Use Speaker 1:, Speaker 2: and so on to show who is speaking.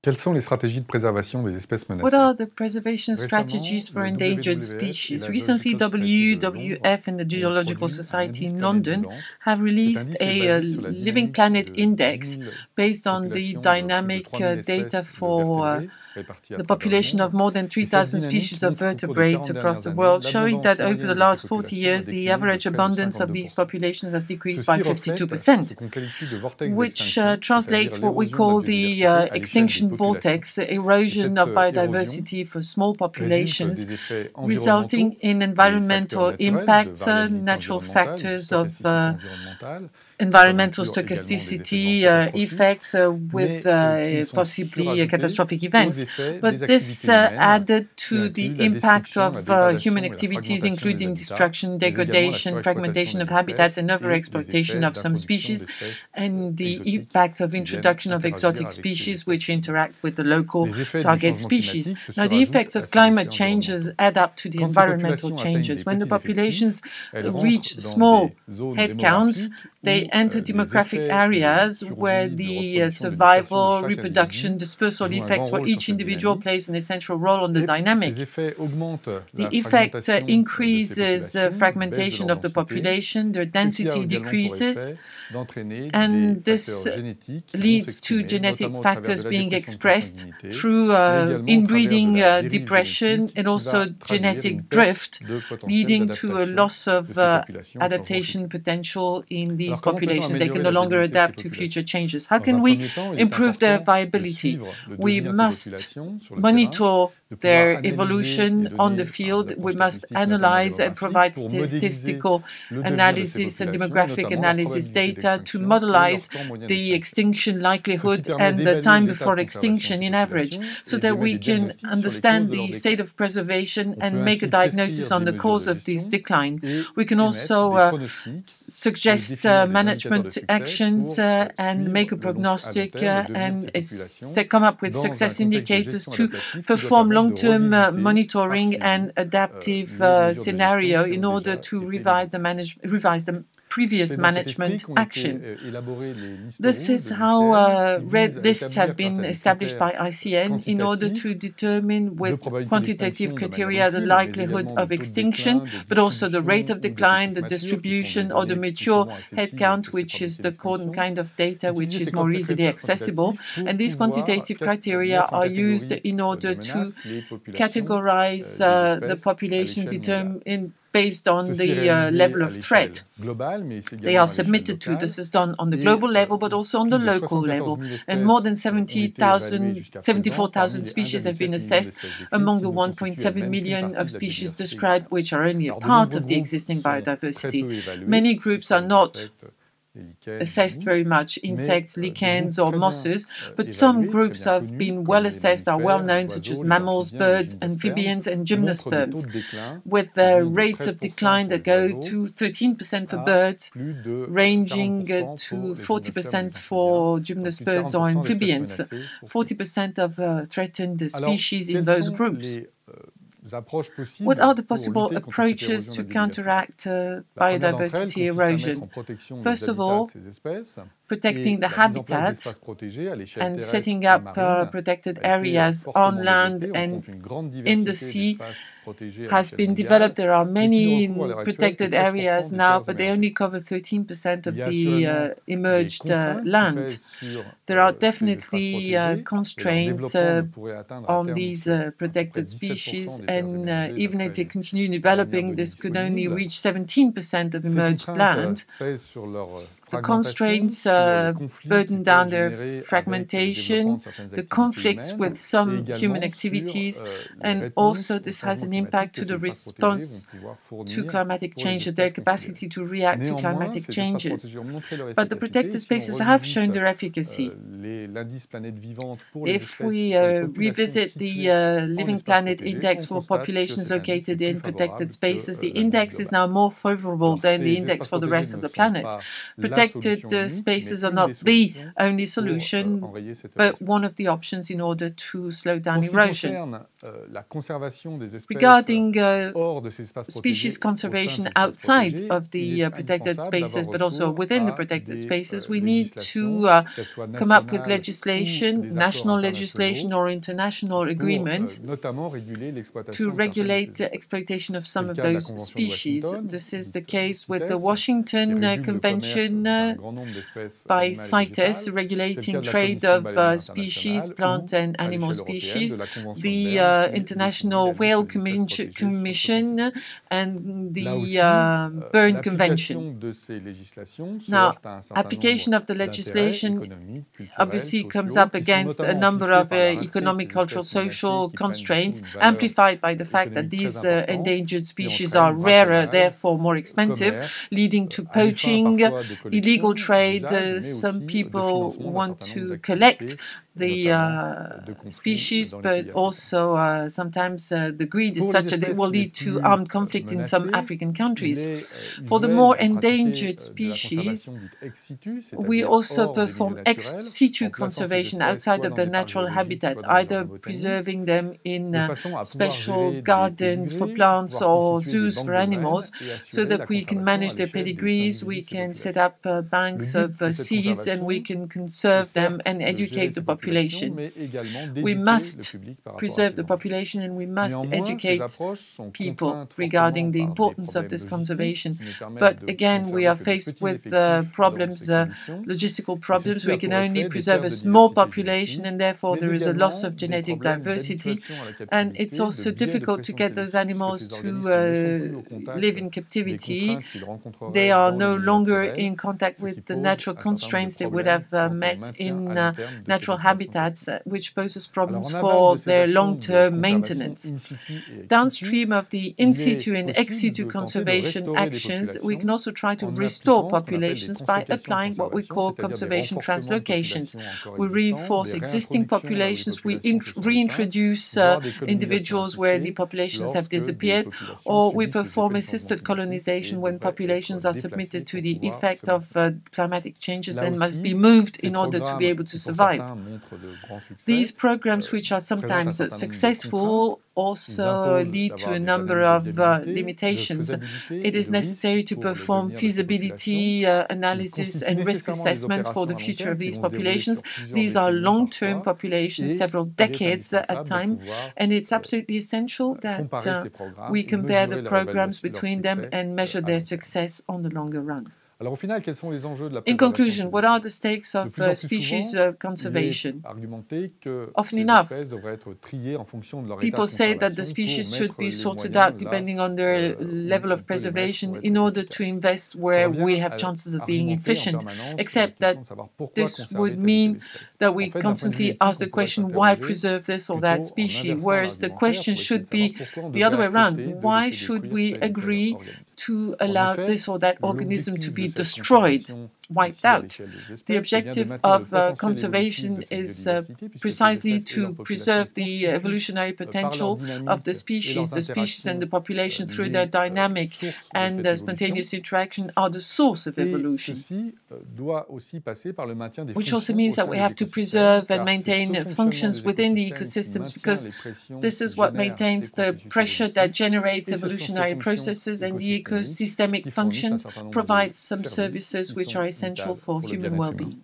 Speaker 1: Quelles sont les stratégies de préservation des espèces menacées
Speaker 2: What are the preservation strategies for endangered species? Recently, WWF and the Zoological Society in London have released a uh, Living Planet Index based on the dynamic uh, data for uh, the population of more than 3,000 species of vertebrates across the world, showing that over the last 40 years, the average abundance of these populations has decreased by 52%, which uh, translates what we call the uh, extinction vortex, erosion of biodiversity for small populations, resulting in environmental impacts, uh, natural factors of uh, environmental stochasticity uh, effects uh, with uh, possibly catastrophic events. But this uh, added to the impact of uh, human activities, including destruction, degradation, fragmentation of habitats, and overexploitation of some species, and the impact of introduction of exotic species which interact with the local target species. Now, the effects of climate changes add up to the environmental changes. When the populations reach small head counts, they enter demographic areas where the uh, survival, reproduction, dispersal effects for each individual plays an essential role on the dynamic. The effect uh, increases uh, fragmentation of the population, their density decreases, and this leads to genetic factors being expressed through uh, inbreeding uh, depression and also genetic drift, leading to a loss of uh, adaptation potential in these populations. They can no longer adapt to future changes. How can we improve their viability? We must monitor their evolution on the field. We must analyze and provide statistical analysis and demographic analysis data to modelize the extinction likelihood and the time before extinction in average, so that we can understand the state of preservation and make a diagnosis on the cause of this decline. We can also uh, suggest uh, management actions uh, and make a prognostic uh, and come up with success indicators to perform long-term uh, monitoring and adaptive uh, scenario in order to revise the, manage- revise the previous management action. This is how uh, red lists have been established by IUCN in order to determine with quantitative criteria the likelihood of extinction, but also the rate of decline, the distribution, or the mature headcount, which is the kind of data which is more easily accessible. And these quantitative criteria are used in order to categorize uh, the population determined based on the uh, level of threat they are submitted to. This is done on the global level, but also on the local level. And more than 70,000, 74,000 species have been assessed among the 1.7 million of species described, which are only a part of the existing biodiversity. Many groups are not assessed very much insects, lichens, or mosses, but some groups have been well assessed, are well known, such as mammals, birds, amphibians, and gymnosperms, with the rates of decline that go to 13% for birds, ranging to 40% for gymnosperms or amphibians, 40% of uh, threatened species in those groups. What are the possible approaches to counteract uh, biodiversity erosion? First of all, protecting the habitats and setting up uh, protected areas on land and in the sea has been developed. There are many protected areas now, but they only cover 13% of the uh, emerged uh, land. There are definitely uh, constraints uh, on these uh, protected species, and uh, even if they continue developing, this could only reach 17% of emerged land the constraints uh, burden down their fragmentation, the conflicts with some human activities, and also this has an impact to the response to climatic changes, their capacity to react to climatic changes. But the protected spaces have shown their efficacy. If we uh, revisit the uh, Living Planet Index for populations located in protected spaces, the index is now more favorable than the index for the rest of the planet protected uh, spaces are not the only solution, but one of the options in order to slow down erosion. Regarding uh, species conservation outside of the uh, protected spaces, but also within the protected spaces, we need to uh, come up with legislation, national legislation or international agreement to regulate the exploitation of some of those species. This is the case with the Washington uh, Convention uh, by CITES regulating trade of uh, species, plant and animal species, the uh, International Whale Commission and the uh, Berne Convention. Now, application of the legislation obviously comes up against a number of uh, economic, cultural, social constraints, amplified by the fact that these uh, endangered species are rarer, therefore more expensive, leading to poaching, illegal trade. Uh, some people want to collect the uh, species, but also uh, sometimes uh, the greed is such that it will lead to armed conflict in some African countries. Euh, For the more endangered species, we also perform ex situ conservation outside of their natural habitat, either preserving them in uh, special gardens for plants or zoos for animals, so that we can manage their pedigrees, we can set up uh, banks of uh, seeds, and we can conserve them and educate the population population. We must preserve the population and we must educate people regarding the importance of this conservation. But again, we are faced with uh, problems, uh, logistical problems. We can only preserve a small population and therefore there is a loss of genetic diversity. And it's also difficult to get those animals to uh, live in captivity. They are no longer in contact with the natural constraints they would have uh, met in uh, natural habitats habitats, uh, which poses problems for their long-term maintenance. Downstream of the in situ and ex situ conservation actions, we can also try to restore populations by applying what we call conservation translocations. We reinforce existing populations, we reintroduce uh, individuals where the populations have disappeared, or we perform assisted colonization when populations are submitted to the effect of uh, climatic changes and must be moved in order to be able to survive. These programs, which are sometimes successful, also lead to a number of uh, limitations. It is necessary to perform feasibility uh, analysis and risk assessments for the future of these populations. These are long-term populations, several decades at a time, and it's absolutely essential euh, that uh, we compare the programs between them and measure their success on the longer run.
Speaker 1: Alors, au final, quels sont les enjeux de la
Speaker 2: In conclusion, what are the stakes of uh, species uh, conservation? Often enough, people say that the species should be sorted out depending on their euh, level of preservation in order to invest where we have chances of being efficient, except that this would mean that we constantly ask the question, why preserve this or that species? Whereas the question should be the other way around. Why should we agree to allow this or that organism to be destroyed, wiped out. The objective of uh, conservation is uh, precisely to preserve the evolutionary potential of the species. The species and the population, through their dynamic and uh, spontaneous interaction, are the source of evolution. Euh, Which also means that we have to preserve and maintain functions within the ecosystems because this is what maintains the pressure that generates evolutionary processes and the ecosystemic functions provides some services which are essential for human well-being.